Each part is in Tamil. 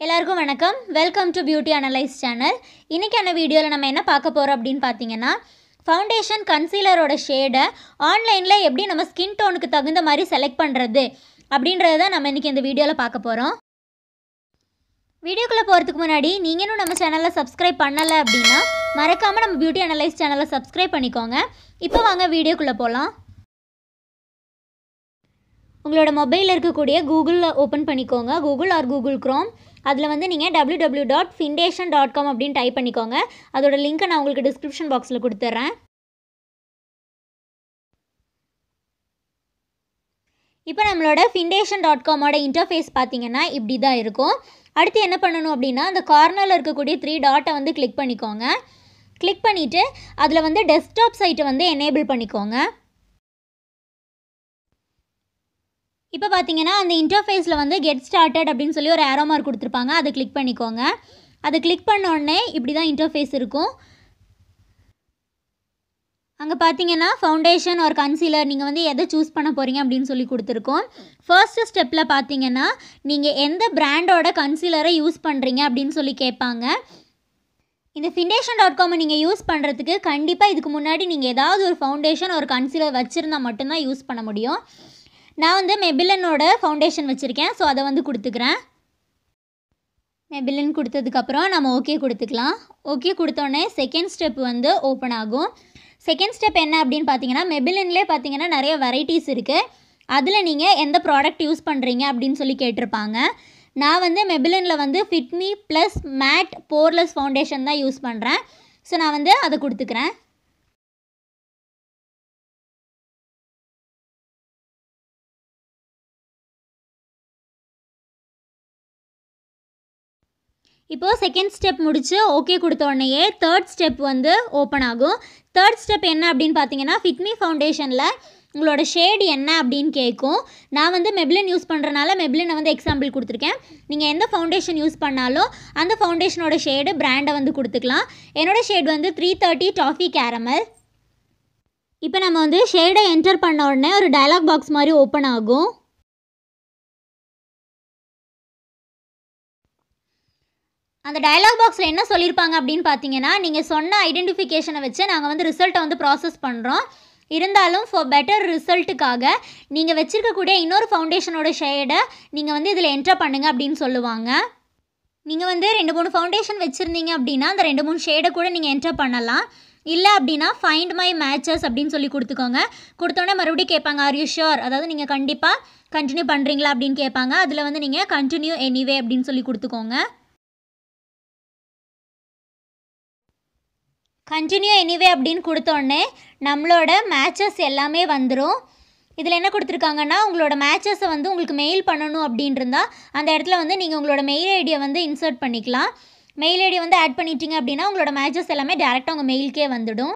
எல்லாருக்கும் வணக்கம். Welcome to beauty analyse channel இன்றைக்கான வீடியோவில் நம்ம என்ன பார்க்க போகிறோம் அப்படின்னு பார்த்தீங்கன்னா ஃபவுண்டேஷன் கன்சீலரோட ஷேடை ஆன்லைனில் எப்படி நம்ம ஸ்கின் டோனுக்கு தகுந்த மாதிரி செலக்ட் பண்ணுறது அப்படின்றத தான் நம்ம இன்றைக்கி இந்த வீடியோவில் பார்க்க போகிறோம் வீடியோக்குள்ளே போகிறதுக்கு முன்னாடி நீங்கள் இன்னும் நம்ம சேனலை சப்ஸ்கிரைப் பண்ணலை அப்படின்னா மறக்காமல் நம்ம பியூட்டி அனலைஸ் சேனலை சப்ஸ்கிரைப் பண்ணிக்கோங்க. இப்போ வாங்க வீடியோக்குள்ளே போகலாம் உங்களோட மொபைலில் இருக்கக்கூடிய கூகுளில் ஓப்பன் பண்ணிக்கோங்க. கூகுள் ஆர் கூகுள் க்ரோம் அதில் வந்து நீங்கள் W W dot Findation dot com அப்படின்னு டைப் பண்ணிக்கோங்க. அதோட லிங்க்கை நான் உங்களுக்கு டிஸ்கிரிப்ஷன் பாக்ஸில் கொடுத்துட்றேன் இப்போ நம்மளோட ஃபிண்டேஷன் டாட் காமோட இன்டர்ஃபேஸ் பார்த்தீங்கன்னா இப்படி தான் இருக்கும். அடுத்து என்ன பண்ணணும் அப்படின்னா அந்த கார்னரில் இருக்கக்கூடிய த்ரீ டாட்டை வந்து கிளிக் பண்ணிக்கோங்க. கிளிக் பண்ணிவிட்டு அதில் வந்து டெஸ்க்டாப் சைட்டை வந்து எனேபிள் பண்ணிக்கோங்க. இப்போ பார்த்தீங்கன்னா அந்த இன்டர்ஃபேஸில் வந்து கெட் ஸ்டார்டட் அப்படின்னு சொல்லி ஒரு ஏரோ மார்க் கொடுத்துருப்பாங்க. அதை கிளிக் பண்ணிக்கோங்க. அதை கிளிக் பண்ணோடனே இப்படி தான் இன்டர்ஃபேஸ் இருக்கும். அங்கே பார்த்தீங்கன்னா ஃபவுண்டேஷன் ஒரு கன்சீலர் நீங்கள் வந்து எதை சூஸ் பண்ண போகிறீங்க அப்படின்னு சொல்லி கொடுத்துருக்கோம். ஃபர்ஸ்ட் ஸ்டெப்பில் பார்த்தீங்கன்னா நீங்கள் எந்த பிராண்டோட கன்சீலரை யூஸ் பண்ணுறீங்க அப்படின்னு சொல்லி கேட்பாங்க. இந்த ஃபிண்டேஷன் டாட் காமை நீங்கள் யூஸ் பண்ணுறதுக்கு கண்டிப்பாக இதுக்கு முன்னாடி நீங்கள் ஏதாவது ஒரு ஃபவுண்டேஷன் ஒரு கன்சீலர் வச்சுருந்தா மட்டும்தான் யூஸ் பண்ண முடியும். நான் வந்து மெபிலனோட ஃபவுண்டேஷன் வச்சுருக்கேன். ஸோ அதை வந்து கொடுத்துக்கிறேன். மெபிலன் கொடுத்ததுக்கப்புறம் நம்ம ஓகே கொடுத்துக்கலாம். ஓகே கொடுத்தோடனே செகண்ட் ஸ்டெப் வந்து ஓப்பன் ஆகும். செகண்ட் ஸ்டெப் என்ன அப்படின்னு பார்த்தீங்கன்னா மெபிலன்லேயே பார்த்தீங்கன்னா நிறைய வெரைட்டிஸ் இருக்குது அதில் நீங்கள் எந்த ப்ராடக்ட் யூஸ் பண்ணுறீங்க அப்படின்னு சொல்லி கேட்டிருப்பாங்க. நான் வந்து மெபிலனில் வந்து Fit Me plus matte poreless foundation தான் யூஸ் பண்ணுறேன் ஸோ நான் வந்து அதை கொடுத்துக்கிறேன். இப்போது செகண்ட் ஸ்டெப் முடித்து ஓகே கொடுத்த உடனேயே தேர்ட் ஸ்டெப் வந்து ஓப்பன் ஆகும். தேர்ட் ஸ்டெப் என்ன அப்படின்னு பார்த்தீங்கன்னா ஃபிட்மி ஃபவுண்டேஷனில் உங்களோட ஷேடு என்ன அப்படின்னு கேட்கும். நான் வந்து மெப்ளின் யூஸ் பண்ணுறனால மெப்ளினை வந்து எக்ஸாம்பிள் கொடுத்துருக்கேன். நீங்கள் எந்த ஃபவுண்டேஷன் யூஸ் பண்ணாலும் அந்த ஃபவுண்டேஷனோட ஷேடு பிராண்டை வந்து கொடுத்துக்கலாம். என்னோடய ஷேட் வந்து த்ரீ தேர்ட்டி டாஃபி கேரமல் இப்போ நம்ம வந்து ஷேடை என்டர் பண்ண உடனே ஒரு டயலாக் பாக்ஸ் மாதிரி ஓப்பன் ஆகும். அந்த டயலாக் பாக்ஸில் என்ன சொல்லியிருப்பாங்க அப்படின்னு பார்த்தீங்கன்னா நீங்கள் சொன்ன ஐடென்டிஃபிகேஷனை வச்சு நாங்கள் வந்து ரிசல்ட்டை வந்து ப்ராசஸ் பண்ணுறோம் இருந்தாலும் ஃபார் பெட்டர் ரிசல்ட்டுக்காக நீங்கள் வச்சுருக்கக்கூடிய இன்னொரு ஃபவுண்டேஷனோட ஷேடை நீங்கள் வந்து இதில் என்டர் பண்ணுங்கள் அப்படின்னு சொல்லுவாங்க. நீங்கள் வந்து ரெண்டு மூணு ஃபவுண்டேஷன் வச்சுருந்தீங்க அப்படின்னா அந்த ரெண்டு மூணு ஷேடை கூட நீங்கள் என்டர் பண்ணலாம். இல்லை அப்படின்னா ஃபைண்ட் மை மேட்சஸ் அப்படின்னு சொல்லி கொடுத்துக்கோங்க. கொடுத்தோன்னே மறுபடியும் கேட்பாங்க ஆர் யூ ஷோர் அதாவது நீங்கள் கண்டிப்பாக கண்டினியூ பண்ணுறீங்களா அப்படின்னு கேட்பாங்க. அதில் வந்து நீங்கள் கண்டினியூ எனிவே அப்படின்னு சொல்லி கொடுத்துக்கோங்க. கண்டினியூ எனிவே அப்படின்னு கொடுத்தோடனே நம்மளோட மேட்சஸ் எல்லாமே வந்துடும் இதில் என்ன கொடுத்துருக்காங்கன்னா உங்களோட மேட்சஸை வந்து உங்களுக்கு மெயில் பண்ணணும் அப்படின்ட்டு இருந்தால் அந்த இடத்துல வந்து நீங்கள் உங்களோட மெயில் ஐடியை வந்து இன்சர்ட் பண்ணிக்கலாம். மெயில் ஐடியை வந்து ஆட் பண்ணிட்டீங்க அப்படின்னா உங்களோட மேட்சஸ் எல்லாமே டேரெக்டாக உங்கள் மெயிலுக்கே வந்துடும்.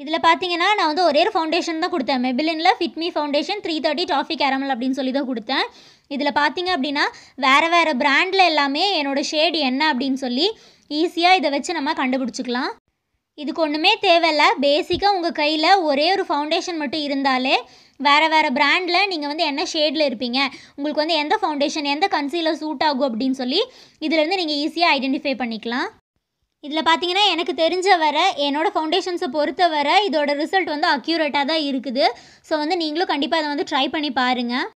இதில் பார்த்தீங்கன்னா நான் வந்து ஒரே ஒரு ஃபவுண்டேஷன் தான் கொடுத்தேன். மெபிலினில் Fit Me foundation three thirty toffee caramel அப்படின்னு சொல்லி தான் கொடுத்தேன். இதில் பார்த்தீங்க அப்படின்னா வேறு வேறு பிராண்டில் எல்லாமே என்னோடய ஷேடு என்ன அப்படின்னு சொல்லி ஈஸியாக இதை வச்சு நம்ம கண்டுபிடிச்சிக்கலாம். இதுக்கு ஒன்றுமே தேவையில்ல. பேசிக்காக உங்கள் கையில் ஒரே ஒரு ஃபவுண்டேஷன் மட்டும் இருந்தாலே வேறு வேறு பிராண்டில் நீங்கள் வந்து என்ன ஷேடில் இருப்பீங்க? உங்களுக்கு வந்து எந்த ஃபவுண்டேஷன் எந்த கன்சீலர் சூட் ஆகும் அப்படின்னு சொல்லி இதிலேருந்து நீங்கள் ஈஸியாக ஐடென்டிஃபை பண்ணிக்கலாம். இதில் பார்த்தீங்கன்னா எனக்கு தெரிஞ்ச வர என்னோடய ஃபவுண்டேஷன்ஸை பொறுத்த வர இதோட ரிசல்ட் வந்து அக்யூரேட்டாக தான் இருக்குது. ஸோ வந்து நீங்களும் கண்டிப்பாக அதை வந்து ட்ரை பண்ணி பாருங்கள்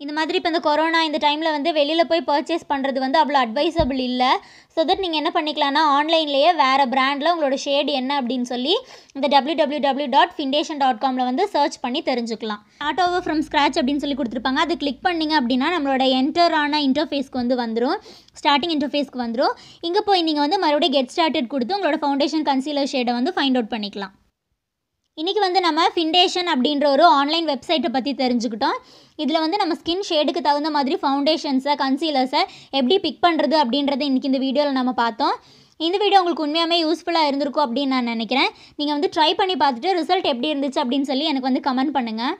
இந்த மாதிரி இப்போ இந்த கொரோனா இந்த டைமில் வந்து வெளியில் போய் பர்ச்சேஸ் பண்ணுறது வந்து அவ்வளோ அட்வைசபிள் இல்லை. ஸோ தட் நீங்கள் என்ன பண்ணிக்கலாம்னா ஆன்லைன்லேயே வேறு பிராண்டில் உங்களோட ஷேடு என்ன அப்படின்னு சொல்லி இந்த W W W dot Findation dot காமில் வந்து சர்ச் பண்ணி தெரிஞ்சுக்கலாம். ஸ்டார்ட் ஓவர் ஃப்ரம் ஸ்க்ராச் அப்படின்னு சொல்லி கொடுத்துருப்பாங்க. அது கிளிக் பண்ணிங்க அப்படின்னா நம்மளோட என்டரான இன்டர்ஃபேஸ்க்கு வந்து வந்துடும் ஸ்டார்டிங் இன்டர்ஃபேஸ்க்கு வந்துடும் இங்கே போய் நீங்கள் வந்து மறுபடியும் கெட் ஸ்டார்டட் கொடுத்து உங்களோட ஃபவுண்டேஷன் கன்சீலர் ஷேடை வந்து ஃபைண்ட் அவுட் பண்ணிக்கலாம். இன்றைக்கி வந்து நம்ம ஃபிண்டேஷன் அப்படின்ற ஒரு ஆன்லைன் வெப்சைட்டை பற்றி தெரிஞ்சுக்கிட்டோம். இதில் வந்து நம்ம ஸ்கின் ஷேடுக்கு தகுந்த மாதிரி ஃபவுண்டேஷன்ஸை கன்சீலர்ஸை எப்படி பிக் பண்ணுறது அப்படின்றத இன்றைக்கி இந்த வீடியோவில் நம்ம பார்த்தோம். இந்த வீடியோ உங்களுக்கு உண்மையாகவே யூஸ்ஃபுல்லாக இருந்திருக்கும் அப்படின்னு நான் நினைக்கிறேன். நீங்கள் வந்து ட்ரை பண்ணி பார்த்துட்டு ரிசல்ட் எப்படி இருந்துச்சு அப்படின்னு சொல்லி எனக்கு வந்து கமெண்ட் பண்ணுங்கள்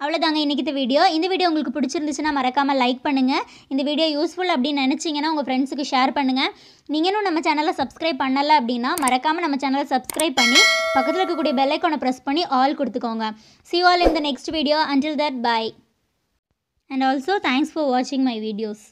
அவ்வளோதாங்க இன்றைக்கி வீடியோ இந்த வீடியோ உங்களுக்கு பிடிச்சிருந்துச்சுன்னா மறக்காமல் லைக் பண்ணுங்கள் இந்த வீடியோ யூஸ்ஃபுல் அப்படின்னு நினச்சிங்கன்னா உங்கள் ஃப்ரெண்ட்ஸுக்கு ஷேர் பண்ணுங்கள் நீங்களும் நம்ம சேனலை சப்ஸ்கிரைப் பண்ணலை அப்படின்னா மறக்காமல் நம்ம சேனலை சப்ஸ்கிரைப் பண்ணி பக்கத்தில் இருக்கக்கூடிய பெல் ப்ரெஸ் பண்ணி ஆல் கொடுத்துக்கோங்க. See all in the next video until that bye and also thanks for வாட்சிங் மை வீடியோஸ்